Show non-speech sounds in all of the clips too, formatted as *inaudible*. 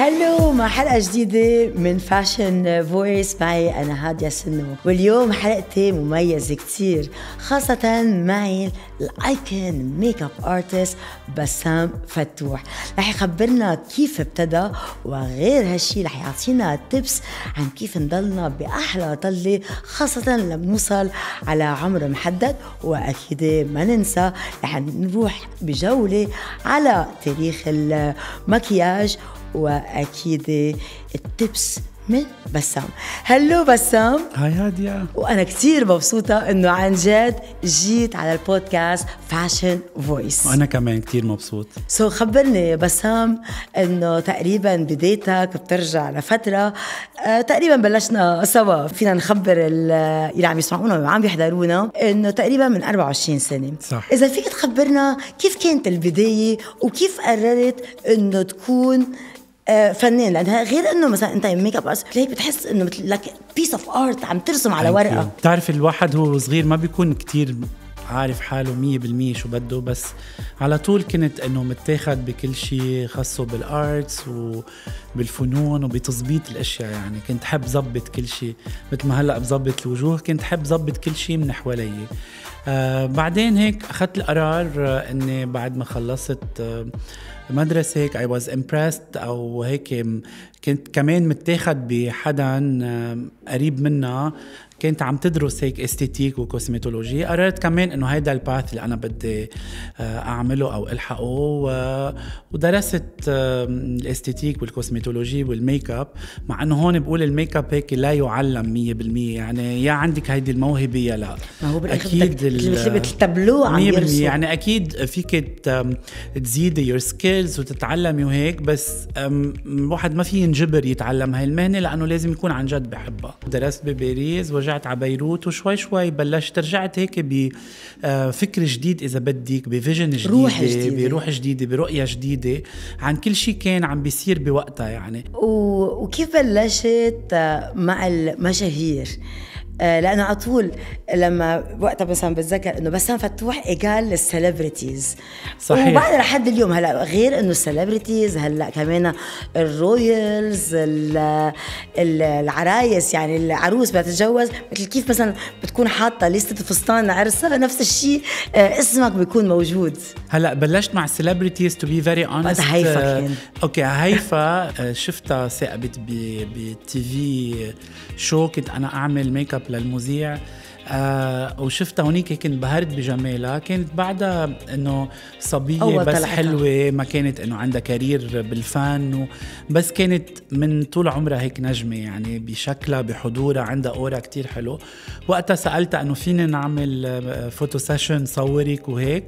hello مع حلقة جديدة من Fashion Voice معي أنا هادية سنو. واليوم حلقتي مميزة كتير خاصة معي ال icon makeup artist بسام فتوح. رح يخبرنا كيف ابتدى وغير هالشي رح يعطينا tips عن كيف نضلنا بأحلى طلة خاصة لما نوصل على عمر محدد. وأكيد ما ننسى رح نروح بجولة على تاريخ المكياج. وأكيد ال tips من بسام. hello بسام. hi هادية. وأنا كثير مبسوطة إنه عن جد جيت على البودكاست Fashion Voice وأنا كمان كثير مبسوط. so خبرني بسام إنه تقريبا بدايتك بترجع لفترة آه تقريبا بلشنا سوا. فينا نخبر اللي عم يسمعونا وعم بيحضرونا إنه تقريبا من 24 سنة. صح. إذا فيك تخبرنا كيف كانت البداية وكيف قررت إنه تكون فنان لأنها غير إنه مثلا أنت makeup artist هيك بتحس إنه مثل لك piece of art عم ترسم على ورقة. بتعرف الواحد هو صغير ما بيكون كتير عارف حاله مية بالمية شو بده بس على طول كنت إنه متاخد بكل شيء خاصه بال arts وبالفنون وبتظبيط الأشياء يعني. كنت حب زبط كل شيء مثل ما هلأ بظبط الوجوه كنت حب زبط كل شيء من حوالي. آه بعدين هيك أخذت القرار آه إني بعد ما خلصت آه مدرسة هيك I was impressed أو هيك كنت كمان متاخد بحدا قريب منا كنت عم تدرس هيك esthétique و cosmétologie قررت كمان إنه هيدا ال path اللي أنا بدي آه، أعمله أو ألحقه ودرست ال esthétique وال cosmétologie وال makeup مع إنه هون بقول الميك اب هيك لا يعلم 100% يعني يا عندك هيدي الموهبة يا لا. ما هو أكيد مثل التابلو عم يرسم. يعني أكيد فيك تزيدي your skills وتتعلمي وهيك بس الواحد ما في ينجبر يتعلم هاي المهنة لأنه لازم يكون عن جد بحبها. درست بباريس رجعت على بيروت وشوي شوي بلشت رجعت هيك بفكر جديد إذا بدك ب vision جديد روح جديدة بروح جديدة برؤيه جديدة. عن كل شيء كان عم بيصير بوقتها يعني. وكيف بلشت مع المشاهير آه، لأنه على طول لما وقتها مثلا بتذكر إنه بسام فتوح égal لل celebrities صحيح. وبعد لحد اليوم هلا غير إنه ال celebrities هلا كمان ال royals العرايس يعني العروس بتتجوز مثل كيف مثلا بتكون حاطة لستة فستان عرسها نفس الشيء آه، اسمك بيكون موجود. هلا بلشت مع ال celebrities to be very honest هيفا كان okay هيفا آه، شفتها ساقبت بال TV show كنت أنا أعمل ميك اب للمذيع وشفتها هونيك هيك انبهرت بجمالها. كانت بعدها إنه صبية بس. حلوة ما كانت إنه عندها career بالفن بس كانت من طول عمرها هيك نجمة يعني بشكلها بحضورها عندها aura كتير حلو. وقتها سألتها إنه فينا نعمل photo session صورك وهيك.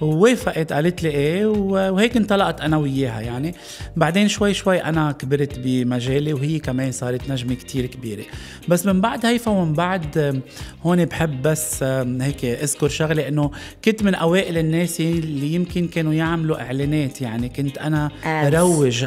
ووافقت قالت لي إيه وهيك انطلقت أنا وياها يعني. بعدين شوي شوي أنا كبرت بمجالي وهي كمان صارت نجمة كتير كبيرة. بس من بعد هيفا ومن بعد هون بحب بس هيك اذكر شغلة إنه كنت من أوائل الناس اللي يمكن كانوا يعملوا إعلانات. يعني كنت أنا روج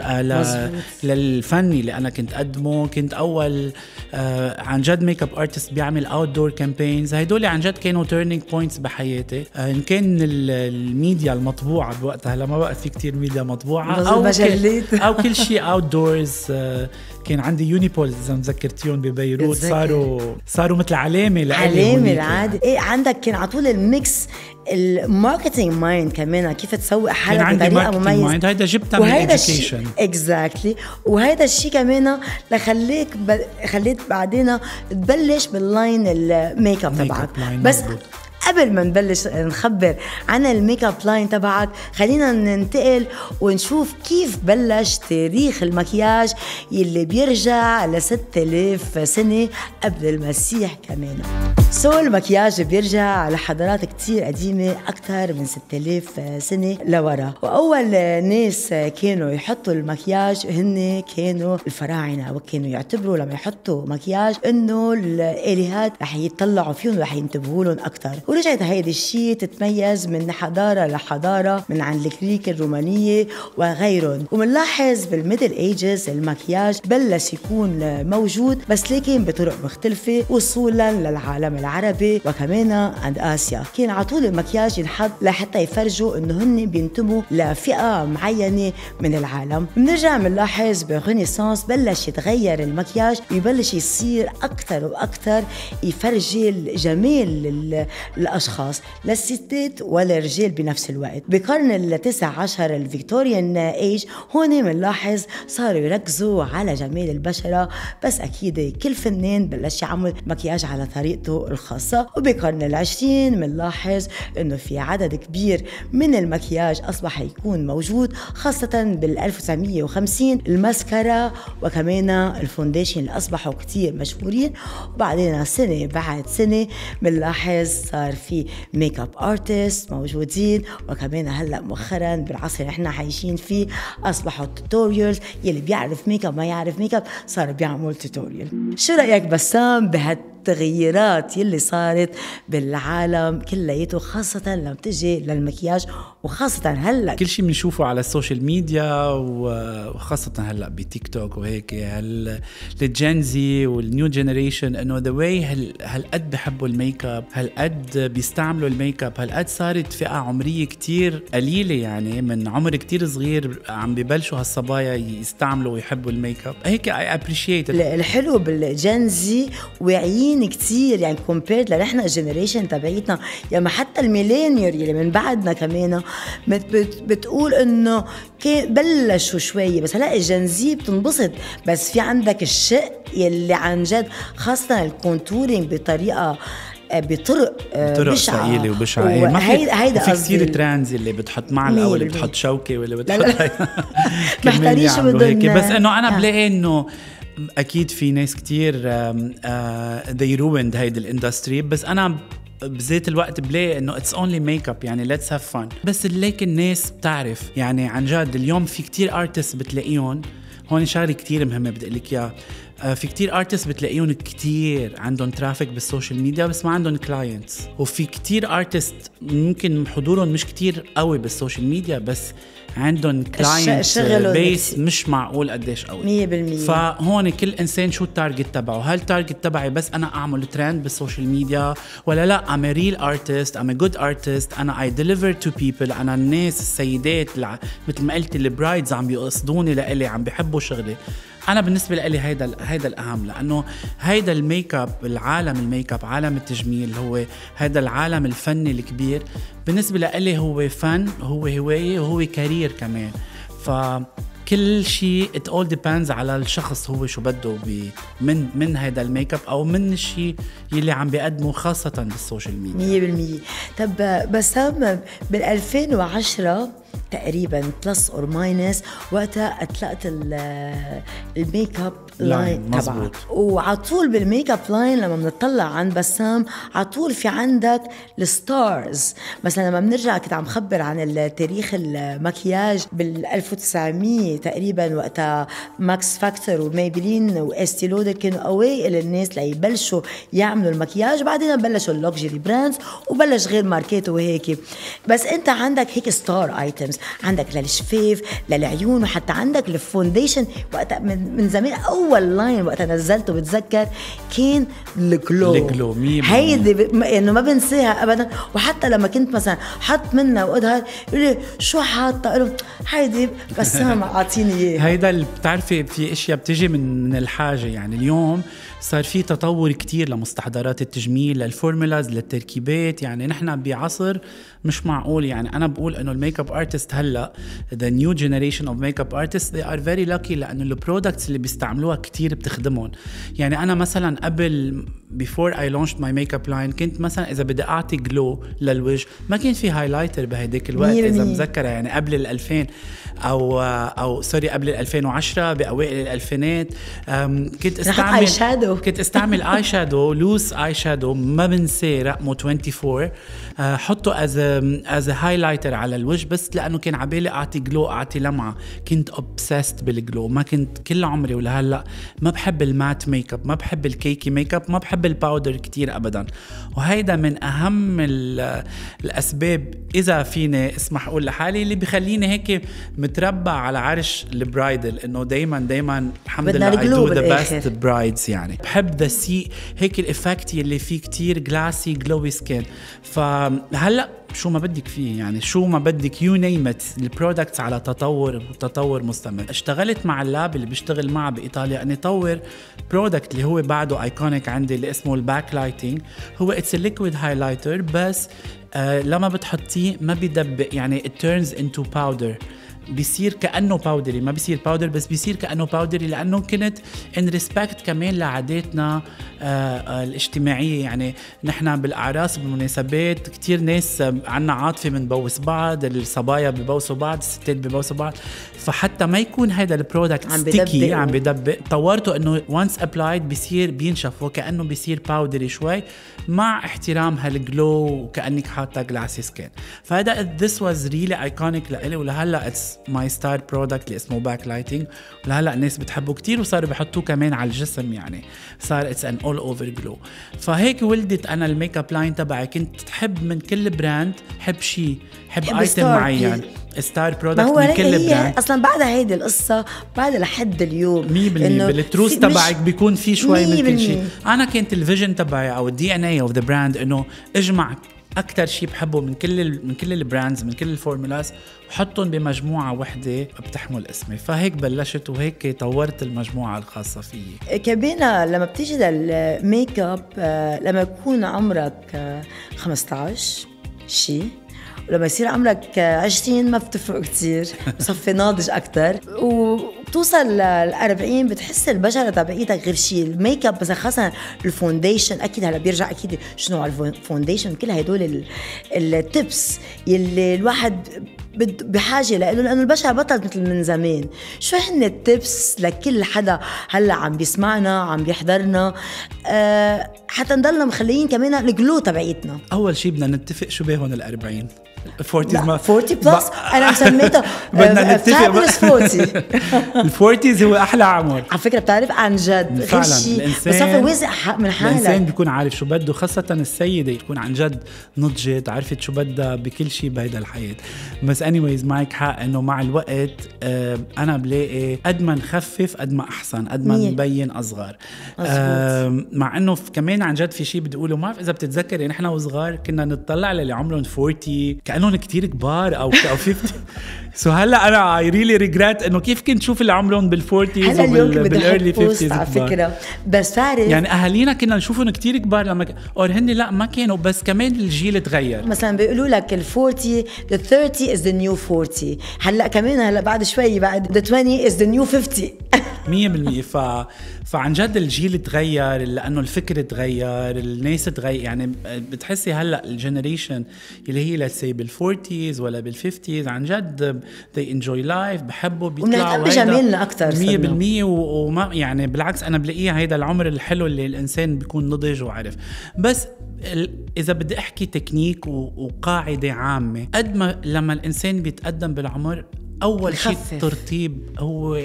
للفني اللي أنا كنت أقدمه. كنت أول آه عن جد makeup artist بيعمل outdoor campaigns هدول عن جد كانوا turning points بحياتي. آه إن كان الميديا المطبوعة بوقتها هلا ما بقى في كتير ميديا مطبوعة أو كل أو كل شيء outdoors آه كان عندي unipole إذا متذكرتيهم ببيروت. صاروا صاروا مثل علامة علامه العادي إيه عندك كان على طول ال mix ال marketing mind كمان كيف تسوق حالك بطريقة مميزة. mind هيدا جبتها من ال education exactly وهيدا الشيء كمان لخليك ب... خليت بعدين تبلش بال line ال makeup تبعك. بس مزبوط. قبل ما نبلش نخبر عن ال makeup line تبعك خلينا ننتقل ونشوف كيف بلش تاريخ المكياج يلي بيرجع ل 6000 سنة قبل المسيح كمان. سو المكياج بيرجع لحضارات كتير قديمة أكثر من 6000 سنة لورا. وأول ناس كانوا يحطوا المكياج هن كانوا الفراعنة وكانوا يعتبروا لما يحطوا مكياج إنه الآلهات رح يطلعوا فيهم ورح ينتبهوا لهم أكثر ورجعت هيدي الشيء تتميز من حضارة لحضارة من عند الكريك الرومانية وغيرهم ومنلاحظ بال Middle Ages المكياج بلش يكون موجود بس لكن بطرق مختلفة وصولا للعالم العربي وكمان عند آسيا. كان على طول المكياج ينحط لحتى يفرجوا إنه هن بينتموا لفئة معينة من العالم. بنرجع بنلاحظ ب Renaissance بلش يتغير المكياج ويبلش يصير أكثر وأكثر يفرجي جمال الأشخاص للستات وللرجال بنفس الوقت. بقرن التاسع عشر ال Victorian age هون بنلاحظ صاروا يركزوا على جمال البشرة. بس أكيد كل فنان بلش يعمل مكياج على طريقته الخاصة. وبقرن العشرين بنلاحظ إنه في عدد كبير من المكياج أصبح يكون موجود خاصة بال 1950 الماسكارا وكمان ال foundation اللي أصبحوا كتير مشهورين. وبعدين سنة بعد سنة بنلاحظ صار في makeup artist موجودين وكمان هلأ مؤخرا بالعصر اللي إحنا عايشين فيه أصبحوا tutorials يلي بيعرف ميك اب ما يعرف ميك اب صار بيعمل tutorial شو رأيك بسام بهال التغييرات يلي صارت بالعالم كلياته خاصة لما تجي للمكياج وخاصة هلأ كل شيء بنشوفه على ال social media وخاصة هلأ بتيك توك وهيك. هال ال Gen Z وال new generation إنه the way هالقد بحبوا الميك اب هالقد بيستعملوا الميك اب هالقد صارت فئة عمرية كتير قليلة يعني من عمر كتير صغير عم ببلشوا هالصبايا يستعملوا ويحبوا الميك اب هيك I appreciate الحلو بال Gen Z واعيين كتير يعني compared لنحن ال generation تبعيتنا. يعني حتى ال millennial يلي من بعدنا كمان بتقول إنه كان بلشوا شوي بس هلأ ال Gen Z بتنبسط. بس في عندك الشق يلي عن جد خاصة ال contouring بطريقة آه، بطرق آه، بطرق بشعة. ثقيلة وبشعة. إيه، ما في هيدا في كثير trends اللي بتحط معلقة واللي بتحط شوكة واللي بتحط محتارين شو بدهم بس إنه أنا بلاقي إنه أكيد في ناس كتير they ruined هيدي ال industry بس أنا بذات الوقت بلاقي إنه it's only makeup يعني let's have fun بس ليك الناس بتعرف يعني عن جد اليوم في كتير artist بتلاقيهم. هون شغلة كتير مهمة بدي أقول لك إياها. آه، في كتير artist بتلاقيهم كتير عندهم traffic بال social media بس ما عندهم clients وفي كتير artist ممكن حضورهم مش كتير قوي بال social media بس عندهم client base مش معقول قديش قوي. 100% فهون كل إنسان شو ال target تبعه؟ هل ال target تبعي بس أنا أعمل trend بال social media ولا لا؟ I'm real artist I'm good artist أنا I deliver to people أنا الناس السيدات مثل ما قلت ال brides عم بيقصدوني لإلي عم بيحبوا شغلي. أنا بالنسبة لي هيدا هيدا الأهم لأنه هيدا الميك اب العالم الميك اب عالم التجميل هو هيدا العالم الفني الكبير. بالنسبة لي هو فن هو هواية وهو career كمان. ف كل شيء it all depends على الشخص هو شو بده من من هذا الميك اب أو من الشيء يلي عم بيقدمه خاصة بالسوشيال ميديا. 100% طب بسام بال 2010 تقريبا plus or minus وقتها أطلقت ال makeup line تبعك. وعلى طول بال makeup line لما بنطلع عن بسام على طول في عندك ال stars مثلا لما بنرجع كنت عم خبر عن تاريخ المكياج بال 1900 تقريبا وقتها ماكس فاكتور وميبلين واستي لودر كانوا أوائل الناس ليبلشوا يعملوا المكياج. بعدين بلشوا ال luxury brands وبلش غير ماركات وهيك. بس أنت عندك هيك star items عندك للشفاف للعيون وحتى عندك ال foundation وقتها من زمان أول line وقت نزلته بتذكر كان ال glow. ال glow. هيدي ب... إنه ما بنساها ابدا. وحتى لما كنت مثلا حط منها وقتها يقول لي شو حاطة؟ قلت هيدي بسام أعطيني إياها. *laughs* هيدا بتعرفي في أشياء بتجي من من الحاجة. يعني اليوم صار في تطور كتير لمستحضرات التجميل لل formulas للتركيبات. يعني نحن بعصر مش معقول يعني. أنا بقول إنه ال makeup artist هلأ the new generation of makeup artist they are very lucky لأنه ال products اللي بيستعملوها كتير بتخدمهم. يعني أنا مثلا قبل before I launched my makeup line كنت مثلا إذا بدي أعطي glow للوجه ما كان في highlighter بهديك الوقت إذا مذكره يعني قبل ال 2000 أو أو sorry قبل ال 2010 بأوائل الالفينات *laughs* كنت استعمل eyeshadow كنت استعمل eyeshadow loose eyeshadow ما بنساه رقمه 24 آه، حطه as as highlighter على الوجه بس لأنه كان عبالي أعطي glow أعطي لمعة. كنت obsessed بال glow ما كنت كل عمري ولهلأ ما بحب ال matte makeup ما بحب ال cakey makeup ما بحب ال powder كتير ابدا. وهيدا من أهم الأسباب إذا فيني أسمح أقول لحالي اللي بخليني هيك متربع على عرش ال bridal إنه دائما دائما الحمد لله I do the best brides يعني. بحب the see هيك ال effect يلي فيه كتير glassy glowy skin فهلأ شو ما بدك فيه يعني شو ما بدك you name it ال products على تطور وتطور مستمر. اشتغلت مع ال lab اللي بيشتغل معه بإيطاليا اني طور product اللي هو بعده iconic عندي اللي اسمه ال backlighting هو it's liquid highlighter بس آه لما بتحطيه ما بيدبق يعني it turns into powder. بيصير كأنه powdery ما بيصير powder بس بيصير كأنه powdery لأنه كنت in respect كمان لعاداتنا آه آه الاجتماعية. يعني نحن بالأعراس بالمناسبات كثير ناس عنا عاطفة بنبوس بعض الصبايا ببوسوا بعض الستات ببوسوا بعض. فحتى ما يكون هذا ال product sticky عم بدبق. طورته إنه once applied بيصير بينشف وكأنه بيصير powdery شوي مع احترام هال glow وكأنك حاطة glassy skin فهذا this was really iconic لإلي ولهلأ it's my star product اللي اسمه backlighting ولهلا الناس بتحبه كتير وصاروا بحطوه كمان على الجسم يعني. صار it's an all over glow فهيك ولدت أنا ال makeup line تبعي. كنت حب من كل brand حب شيء حب item معين. star product من كل هي brand أصلا بعدها هيدي القصة بعدها لحد اليوم 100% بال trousse تبعك بيكون في شوي من كل شيء أنا كانت ال vision تبعي أو ال DNA of the brand إنه اجمع أكثر شيء بحبه من كل من كل ال brands من كل ال formulas وحطهم بمجموعة وحدة بتحمل اسمي. فهيك بلشت وهيك طورت المجموعة الخاصة فيي. كابينا لما بتيجي للميك اب آه، لما يكون عمرك 15 آه، شيء ولما يصير عمرك 20 ما بتفرق كثير بصفي *laughs* ناضج أكثر وبتوصل لل 40 بتحس البشرة تبعيتك غير شيء. الميك اب بس خاصة ال foundation أكيد هلا بيرجع أكيد شنو على ال foundation. كل هدول ال tips يلي الواحد بحاجة له. لأنه البشرة بطلت مثل من زمان. شو هن ال tips لكل حدا هلا عم بيسمعنا عم بيحضرنا؟ أه حتى نضلنا مخليين كمان ال glow تبعيتنا. أول شيء بدنا نتفق شو بيهون ال 40 40 ما 40 plus أنا مسميتها بدنا آه، نتفق. 40 ال 40 هو أحلى عمر. على فكرة بتعرف عن جد فعلا الانسان wiser من حالك. الإنسان بيكون عارف شو بده خاصة السيدة تكون عن جد نضجت عرفت شو بدها بكل شيء بهيدا الحياة. بس anyways معك حق إنه مع الوقت آه أنا بلاقي قد ما نخفف قد ما أحسن قد ما نبين أصغر. مع إنه كمان عن جد في شيء بدي اقوله ما بعرف إذا بتتذكري نحن وصغار كنا نطلع للي عمرهم 40 كانهم كتير كبار أو أو 50 so هلأ أنا I really regret إنه كيف كنت شوف اللي عمرهم بال forties وبال early 50 على فكرة. بس تعرف يعني أهالينا كنا نشوفهم كتير كبار لما ك... or هن لأ ما كانوا بس كمان الجيل تغير. مثلا بيقولوا لك ال 40 the 30 is the new 40 هلأ كمان هلأ بعد شوي بعد the 20 is the new 50 100% ف فعن جد الجيل تغير لأنه الفكر تغير الناس تغير. يعني بتحسي هلأ ال generation اللي هي let's say بال forties ولا بال fifties عن جد they enjoy life بحبوا بيطلعوا بجمالن أكثر 100% وما يعني بالعكس أنا بلاقيها هيدا العمر الحلو اللي الإنسان بيكون نضج وعرف بس إذا بدي أحكي تكنيك وقاعدة عامة قد ما لما الإنسان بيتقدم بالعمر أول شيء الترطيب هو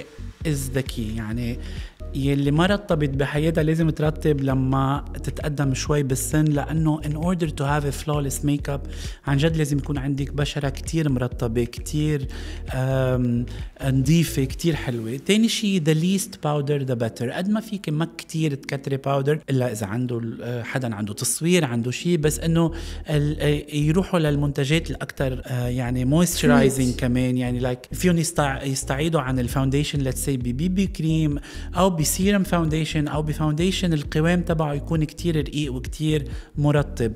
is the key يعني يلي ما رطبت بحياتها لازم ترطب لما تتقدم شوي بالسن لأنه in order to have a flawless makeup عن جد لازم يكون عندك بشرة كتير مرطبة كتير نظيفة كتير حلوة. تاني شيء the least powder the better. قد ما فيك ما كتير تكتري powder إلا إذا عنده حدا عنده تصوير عنده شيء بس إنه يروحوا للمنتجات الاكثر آه، يعني moisturizing كمان. يعني like like فيهم يستعيدوا عن ال foundation let's say ب BB cream أو ب serum foundation أو ب foundation القوام تبعه يكون كتير رقيق وكتير مرطب.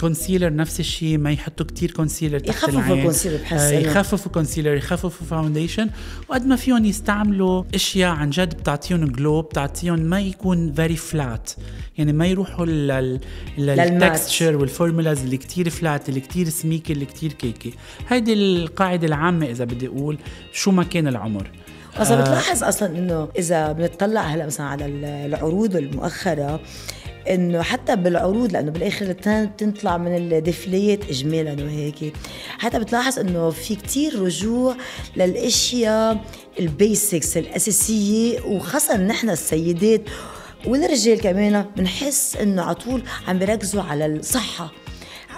concealer نفس الشيء ما يحطوا كتير concealer تحت يخففوا العين. ال concealer بحس آه يخففوا concealer يخففوا foundation وقد ما فيهم يستعملوا أشياء عن جد بتعطيهم glow بتعطيهم ما يكون very flat يعني ما يروحوا لل لل texture وال formulas اللي كتير flat اللي كتير سميكه اللي كتير cakey هيدي القاعدة العامة إذا بدي أقول شو ما كان العمر. أصلا بتلاحظ أصلا إنه إذا بنطلع هلأ مثلا على العروض المؤخرة إنه حتى بالعروض لأنه بالآخر بتطلع من ال défilé ات اجمالا وهيك. حتى بتلاحظ إنه في كتير رجوع للأشياء ال basics الأساسية وخاصة نحن السيدات والرجال كمان بنحس إنه على طول عم بيركزوا على الصحة.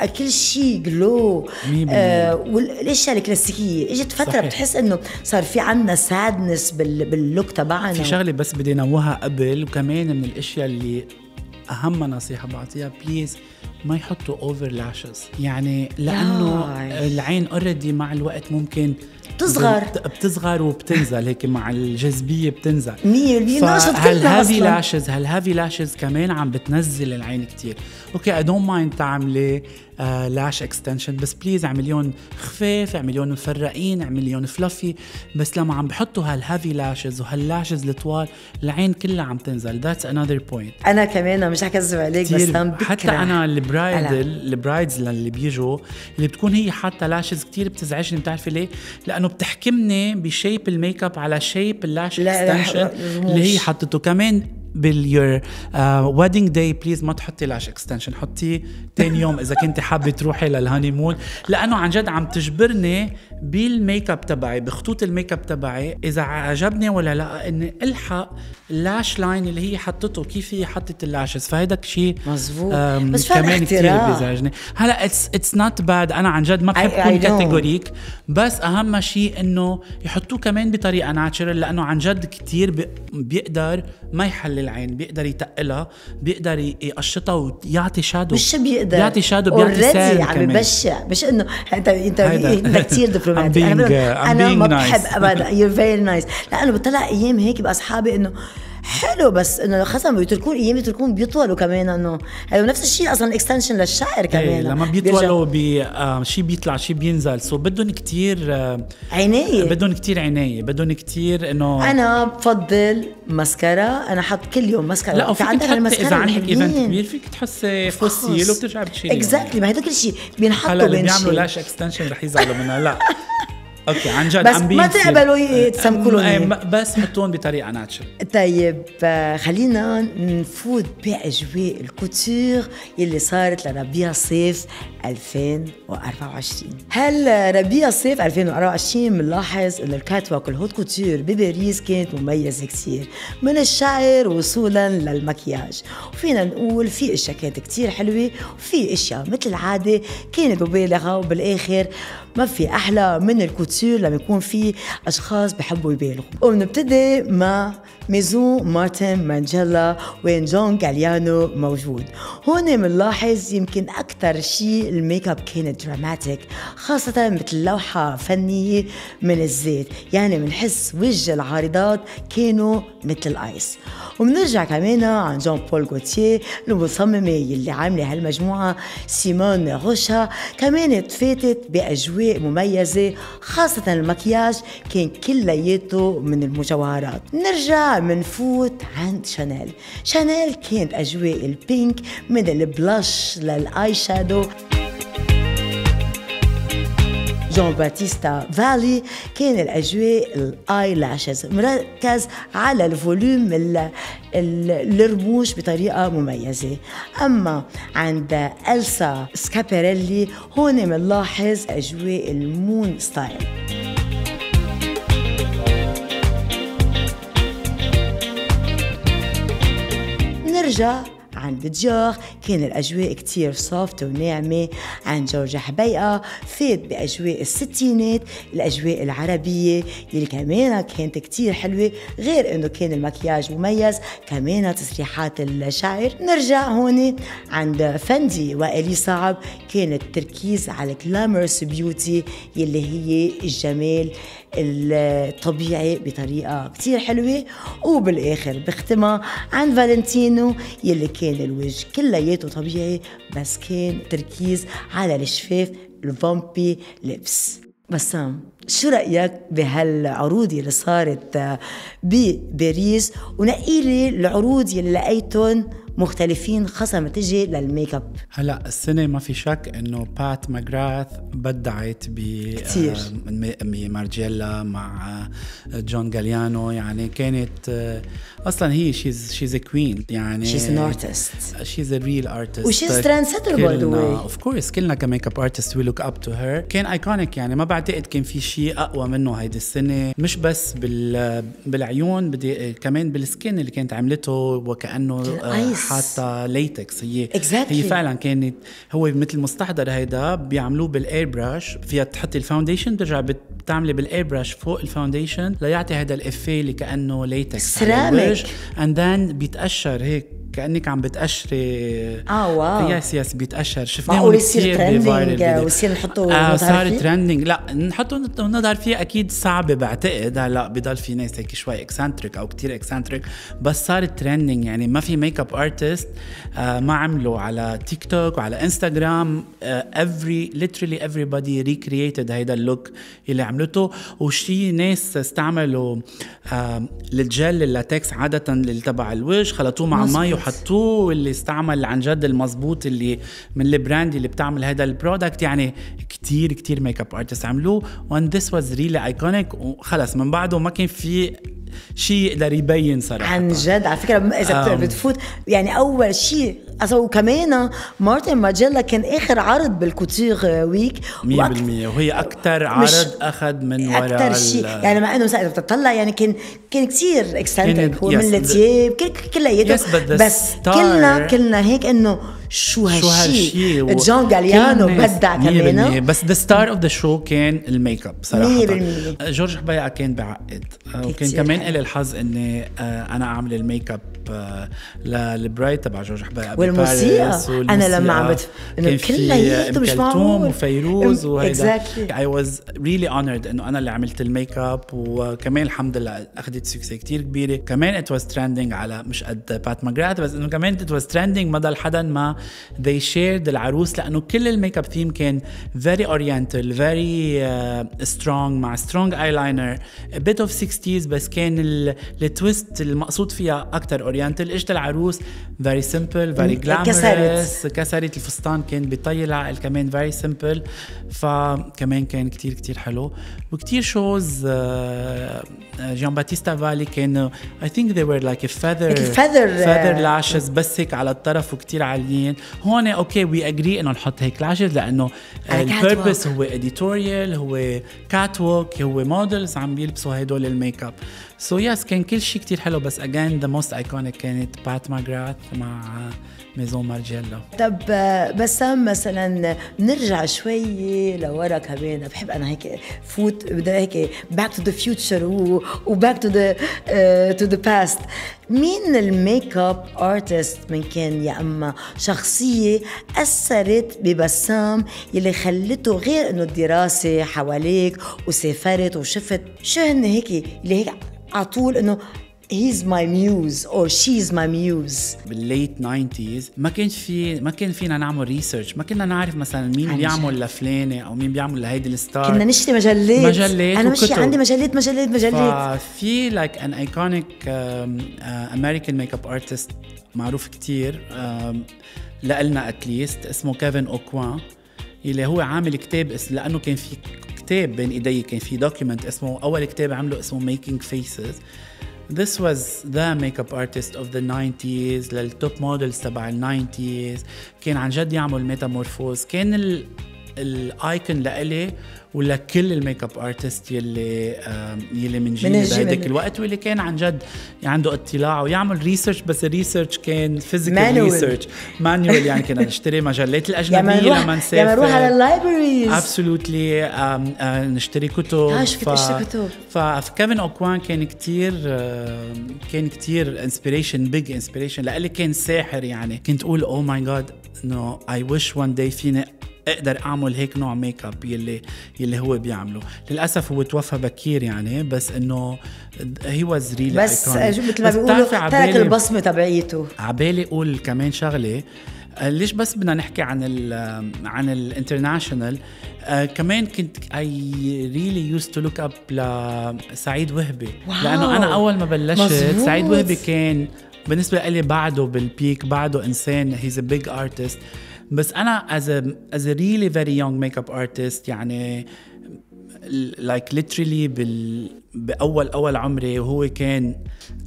كل شيء glow آه والاشياء الكلاسيكية؟ إجت فترة صحيح. بتحس إنه صار في عندنا sadness بال look تبعنا. في شغلة بس بدي نوهها قبل وكمان من الأشياء اللي أهم نصيحة بعطيها please ما يحطوا over lashes يعني لأنه العين already مع الوقت ممكن بتصغر. بتصغر وبتنزل هيك مع الجاذبية بتنزل. 100% هال heavy lashes هال heavy lashes كمان عم بتنزل العين كتير؟ okay I don't mind تعملي lash extension بس please اعمليهم خفاف اعمليهم مفرقين اعمليهم fluffy بس لما عم بحطوا هال heavy lashes وهال lashes الطوال العين كلها عم تنزل. that's another point أنا كمان مش حكذب عليك بس عم حتى أنا ال bridal ال brides اللي بيجوا اللي بتكون هي حاطة lashes كثير بتزعجني بتعرفي ليه؟ لأنه بتحكمني ب shape ال makeup على shape ال lash extension اللي هي حطته كمان بال your wedding day please ما تحطي lash extension حطيه ثاني يوم إذا كنت حابة تروحي لل honeymoon لأنه عن جد عم تجبرني بالميك اب تبعي بخطوط الميك اب تبعي إذا عجبني ولا لا إني ألحق ال lash line اللي هي حطته كيف هي حطت ال lashes فهيدا شيء مزبوط بس كمان كثير بيزعجني. هلا it's it's not bad أنا عن جد ما بحب كون catégorique بس أهم شيء إنه يحطوه كمان بطريقة natural لأنه عن جد كثير بيقدر ما يحل العين بيقدر يتقلها بيقدر يقشطها ويعطي shadow مش بيقدر. بيعطي shadow بيعطي سعر عم ببشع مش إنه إنت انت كثير *laughs* دبلوماسي أنا, أنا ما بحب أبدا. you're very nice لأنه بطلع أيام هيك بأصحابي إنه حلو بس إنه خاصة بيتركون أيام يتركون بيطولوا كمان إنه هذا نفس الشيء أصلا extension للشعر كمان. إيه لما بيطولوا بي آه شيء بيطلع شيء بينزل. سو بدهم كثير آه عناية. بدهم كثير عناية. بدهم كثير إنه أنا بفضل ماسكارا أنا حط كل يوم ماسكارا لا وفيك تحطي إذا عندك event كبير فيك تحطي faux cils وبترجعي بتشيلي exactly ما هذا كل شيء بينحطوا هلا اللي بيعملوا lash extension رح يزعلوا منها. لا. *laughs* أوكي عن جد بس عم ما تقبلوا يتسمكوا بس حطون بطريقة natural طيب خلينا نفوت بأجواء ال couture يلي صارت لربيع صيف 2024 هل ربيع صيف 2024 بنلاحظ انه ال catwalk ال haute couture بباريس كانت مميزة كثير من الشعر وصولا للمكياج؟ وفينا نقول في إشياء كانت كثير حلوة وفي إشياء مثل العادة كانت مبالغة وبالآخر ما في أحلى من ال couture لما يكون في أشخاص بحبوا يبالغوا وبنبتدي مع Maison Martin Margiela وين جون جاليانو موجود. هون بنلاحظ يمكن أكثر شيء الميك أب كانت dramatic خاصة مثل لوحة فنية من الزيت. يعني بنحس وجه العارضات كانوا مثل ال ice. وبنرجع كمان عن جون بول غوتيه المصممة يلي عاملة هالمجموعة سيمون روشا كمان فاتت بأجواء مميزة خاصة المكياج كان كلياته من المجوهرات. نرجع منفوت عند شانيل شانيل كانت أجواء ال pink من ال blush لل eye shadow جيامباتيستا فالي كان الأجواء ال eyelashes مركز على ال volume الرموش بطريقة مميزة. أما عند إلسا سكياباريلي هون بنلاحظ أجواء ال moon style. نرجع عند ديور كان الأجواء كتير soft وناعمة عند جورج حبيقة فات بأجواء الستينات الأجواء العربية يلي كمان كانت كتير حلوة غير إنه كان المكياج مميز كمان تسريحات الشعر نرجع هون عند فندي وإلي صعب. كان التركيز على glamorous beauty يلي هي الجمال الطبيعي بطريقة كتير حلوة وبالآخر بختمها عن فالنتينو يلي كان الوجه كلياته طبيعي بس كان تركيز على الشفاف ال vampy lips بسام شو رأيك بهالعروض اللي صارت بباريس؟ ونقيلي العروض اللي لقيتهم مختلفين خاصة ما تجي للميك أب. هلا السنة ما في شك إنه بات ماكغراث بدعت ب couture مارجيلا مع جون جاليانو. يعني كانت أصلا هي she's she's a queen يعني she's an artist she's a real artist و she's trend setter by the way of course كلنا ك makeup artist we look up to her كان iconic يعني ما بعتقد كان في شيء أقوى منه هيدي السنة. مش بس بال بالعيون بدي كمان بال skin اللي كانت عملته وكأنه ال ice حاطه ليتكس هي exactly. هي فعلا كانت هو مثل مستحضر هيدا بيعملوه بال airbrush فيها تحطي ال foundation بترجع بتعملي بال airbrush فوق ال foundation ليعطي هذا ال effet اللي كانه latex ceramic and then بيتقشر هيك كأنك عم بتقشري آه واو. yes yes بيتقشر. شفناه معقول يصير trending ويصير نحطه آه صار trending لا نحطه نظهر فيه أكيد صعبة بعتقد. هلا بضل في ناس هيك شوي eccentric أو كتير eccentric بس صار trending يعني ما في makeup artist آه ما عملوا على تيك توك وعلى انستغرام every literally everybody recreated هيدا ال look اللي عملته. وشي ناس استعملوا آه ال gel ال latex عادة اللي تبع الوجه خلطوه مع مي وحطوه واللي استعمل عن جد المزبوط اللي من ال brand اللي بتعمل هذا ال product. يعني كتير كتير makeup artist عملوه. و and this was really iconic وخلص من بعده ما كان في شيء يقدر يبين صراحة. عن جد على فكرة إذا بتفوت. يعني أول شيء وكمان مارتن مارجيلا كان آخر عرض بال couture week 100% وهي أكثر عرض أخذ من وراء أكثر شيء. يعني مع إنه إذا بتطلع يعني كان كان كثير eccentric هو من التياب كلياته yes, بس كلنا كلنا هيك إنه شو هالشيء؟ جون جاليانو بدع كمان. بس the star of the show كان الميك اب صراحة. 100% جورج حبيقة كان بيعقد. وكان كمان لي الحظ إني أنا أعمل ال makeup لل bride تبع جورج حبيقة والموسيقى؟ أنا لما عم. إنه كلياته مش معقول. وفيروز وهيدا. I was really honored إنه أنا اللي عملت الميك أب وكمان الحمد لله أخذت succès كتير كبيرة. كمان it was trending على مش قد بات ماكغراث بس إنه كمان it was trending ما ضل حدا ما they shared العروس لأنه كل ال makeup theme كان oriental very uh, strong مع eyeliner. A bit of 60s بس كان ال twist المقصود فيها أكثر oriental اجت العروس؟ Simple very glamorous. كسرت. كسرت الفستان كان بيطير العقل كمان very simple. فكمان كان كتير كتير حلو. وكتير shows Giambattista Valli كانوا I think they were like a feather feather feather lashes بس هيك على الطرف وكتير عاليين. هون okay we agree إنه نحط هيك lashes لأنه ال purpose هو editorial هو catwalk هو models عم بيلبسوا هدول ال makeup so yes كان كل شيء كتير حلو بس again the most iconic كانت Pat McGrath مع Maison Margiela طب بسام مثلا نرجع شوي لورا كمان. بحب أنا هيك فوت بدي هيك back to the future و back to the to the past مين ال makeup artist من كان يا أما شخصية أثرت ببسام يلي خلته غير إنه الدراسة حواليك وسافرت وشفت شو هن هيك اللي هيك على طول إنه he's my muse or she's my muse. بال late 90s ما كان في ما كان فينا نعمل research ما كنا نعرف مثلا مين بيعمل لفلانة أو مين بيعمل لهيدي ال star. كنا نشتري مجلات. مجلات أنا مش عندي مجلات مجلات مجلات. في like an iconic American makeup artist معروف كتير um, لنا at least اسمه Kevyn Aucoin اللي هو عامل كتاب لأنه كان في كتاب بين إيدي كان في document اسمه أول كتاب عمله اسمه Making Faces This was the makeup artist of the 90s لل top models تبع ال 90s كان عن جد يعمل metamorphose كان ال icon لإلي ولكل ال makeup artist يلي يلي من جيلي بهداك الوقت واللي كان عن جد عنده اطلاع ويعمل research بس ال research كان physical research manual يعني كنا نشتري مجلات *laughs* الأجنبية لما نسافر لما نروح على ال libraries absolutely نشتري كتب. آه كنت اشتري كتب. ف Kevyn Aucoin كان كتير كان كتير inspiration big inspiration لإلي كان ساحر يعني. كنت أقول oh my God انه I wish one day فيني أقدر اعمل هيك نوع ميك اب يلي يلي هو بيعمله. للأسف هو توفى بكير يعني بس إنه he was really بس مثل ما بيقولوا ترك البصمة تبعيته. عبالي أقول كمان شغلة ليش بس بدنا نحكي عن ال عن ال international آه كمان كنت I really used to look up لسعيد وهبي. واو. لأنه أنا أول ما بلشت مزبوط. سعيد وهبي كان بالنسبة لي بعده بال peak بعده إنسان he's a big artist بس انا as a as a really very young makeup artist يعني like literally بال بأول أول عمري وهو كان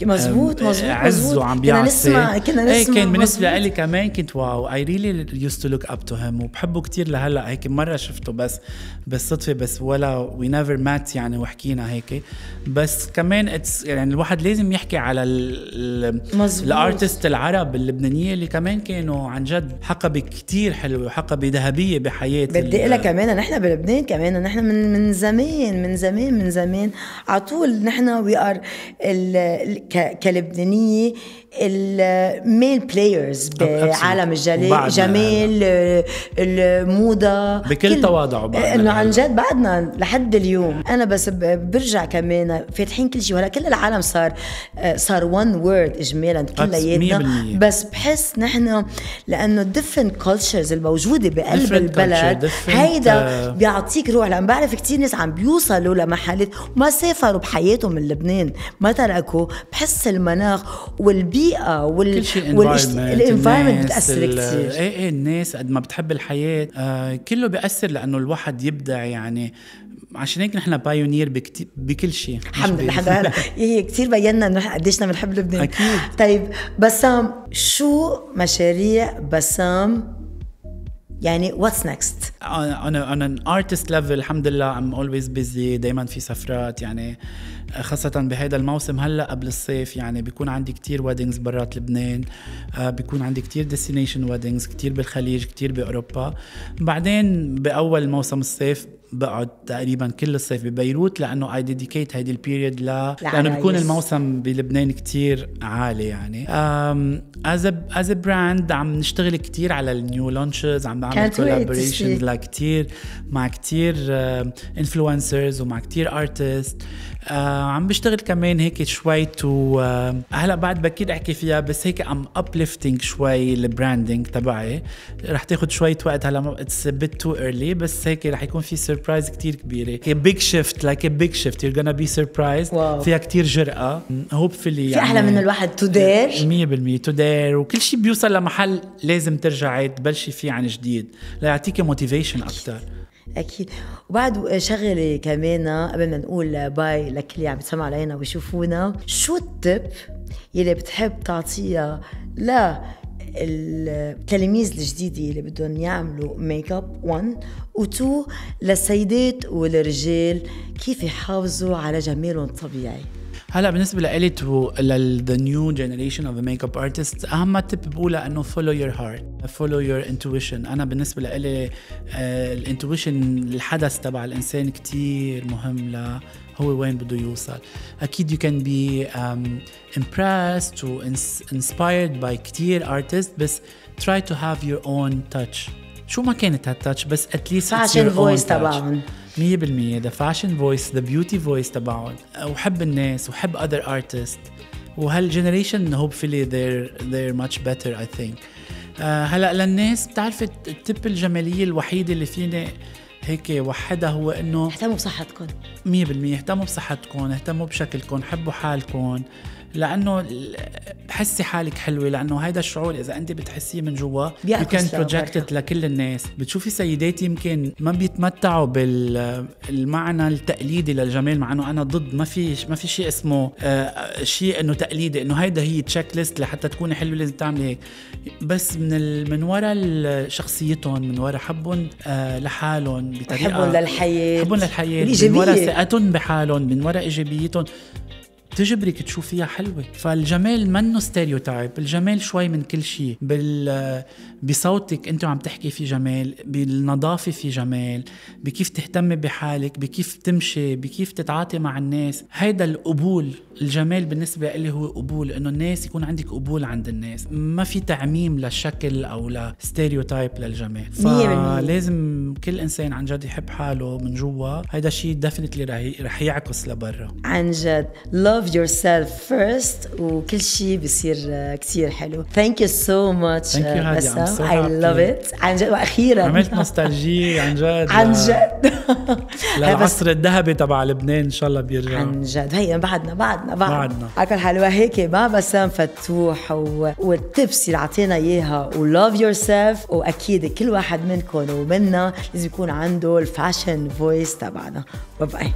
مزبوط مزبوط عزه عم بيعصي كنا نسمع كنا نسمع إيه كان بالنسبة لي كمان كنت واو. I really used to look up to him وبحبه كثير لهلأ. هيك مرة شفته بس بالصدفة بس ولا we never met يعني وحكينا هيك. بس كمان it's يعني الواحد لازم يحكي على ال artist العرب اللبنانية اللي كمان كانوا عن جد حقبة كثير حلوة وحقبه ذهبية بحياة بدي أقول كمان نحن بلبنان كمان نحن من من زمان من زمان من زمان. على طول نحن we are كلبنانية ال main players بعالم الجمال الموضة. بكل تواضع إنه عن جد بعدنا لحد اليوم. أنا بس برجع كمان فاتحين كل شيء. وهلا كل العالم صار صار one world اجمالا كلياتنا. بس بحس نحن لأنه different cultures الموجودة بقلب البلد هيدا بيعطيك روح. لأن بعرف كثير ناس عم بيوصلوا لمحلات وما سافروا بحياتهم من لبنان. ما تركوا. بحس المناخ والبيئة وال كل شيء ال environment بتأثر كثير إيه إيه الناس قد ما بتحب الحياة. آه كله بيأثر لأنه الواحد يبدع يعني. عشان هيك نحن pioneer بكل شيء الحمد لله لحد هلا هي كثير بينا إنه قديش بنحب لبنان. أكيد. طيب بسام شو مشاريع بسام يعني what's next أنا أنا on artist level الحمد لله I'm always busy دائما في سفرات يعني خاصة بهذا الموسم. هلأ قبل الصيف يعني بيكون عندي كتير weddings برات لبنان آه بيكون عندي كتير destination weddings كتير بالخليج كتير بأوروبا. بعدين بأول موسم الصيف بقعد تقريبا كل الصيف ببيروت لأنه I dedicate هيدي ال period ل لأنه بيكون الموسم بلبنان كتير عالي يعني. as as brand عم نشتغل كتير على ال new launches عم نعمل collaboration لكتير مع كتير influencers ومع كتير artist آه عم بشتغل كمان هيك شوي to آه هلا بعد بكير احكي فيها بس هيك I'm uplifting شوي ال branding تبعي. رح تاخذ شوية وقت هلا it's bit too early بس هيك رح يكون في surprise كتير كبيرة. big shift like big shift you gonna be surprised فيها كتير جرأة. hopefully يعني في أحلى من الواحد. to dare 100% to dare وكل شيء بيوصل لمحل لازم ترجعي تبلشي فيه عن جديد. ليعطيكي motivation أكثر أكيد. وبعد شغلة كمان قبل ما نقول bye لكل اللي عم يتسمعوا علينا ويشوفونا شو ال tip يلي بتحب تعطيها للتلاميذ الجديدة اللي بدهم يعملوا ميك اب 1 و2 للسيدات والرجال كيف يحافظوا على جمالهم الطبيعي؟ هلا بالنسبة لإلي to the new generation of makeup artists أهم تip بقولها إنه follow your heart follow your intuition أنا بالنسبة لإلي ال intuition الحدس تبع الإنسان كتير مهم ل هو وين بده يوصل. أكيد you can be um, impressed و inspired by كتير artists بس try to have your own touch. شو ما كانت هال touch بس at least fashion voice تبعهم. 100% the fashion voice the beauty voice تبعهم. وحب الناس وحب other artists وهال generation hopefully they're they're much better I think. uh, هلأ للناس بتعرفي ال tip الجمالية الوحيدة اللي فيني هيك وحدها هو إنه اهتموا بصحتكم 100% اهتموا بصحتكم اهتموا بشكلكم حبوا حالكم لأنه حسي حالك حلوة لأنه هذا الشعور إذا انت بتحسيه من جوا you can project لكل الناس. بتشوفي سيدات يمكن ما بيتمتعوا بالمعنى التقليدي للجمال مع إنه أنا ضد ما في ما في شيء اسمه آه شيء إنه تقليدي إنه هيدا هي checklist لحتى تكوني حلوة لازم تعملي هيك. بس من ال... من وراء شخصيتهم من وراء حبهم آه لحالهم بطريقة حبهم للحياة. حبهم للحياة من وراء ثقتهم بحالهم من وراء إيجابيتهم. تجبرك تشوفيها حلوة. فالجمال منه ستيريوتايب الجمال شوي من كل شيء بال بصوتك انت عم تحكي في جمال بالنظافة في جمال بكيف تهتمي بحالك بكيف تمشي بكيف تتعاطي مع الناس. هيدا القبول الجمال بالنسبة لي هو قبول إنه الناس يكون عندك قبول عند الناس. ما في تعميم للشكل أو ل stereotype للجمال. فلازم كل إنسان عن جد يحب حاله من جوا. هيدا الشيء definitely رح يعكس لبرا. عن جد. Love yourself first وكل شيء بصير كثير حلو. Thank you so much thank you بسام I love it. عن جد وأخيرا. عملت nostalgie عن جد. *laughs* عن جد. *laughs* للعصر الذهبي تبع لبنان إن شاء الله بيرجع. عن جد. هي بعدنا بعدنا بعدنا. أكل حلوة هيك ما بسام فتوح و... وال tips اللي اعطينا إياها. و love yourself وأكيد كل واحد منكم ومنا لازم يكون عنده ال fashion voice تبعنا. bye bye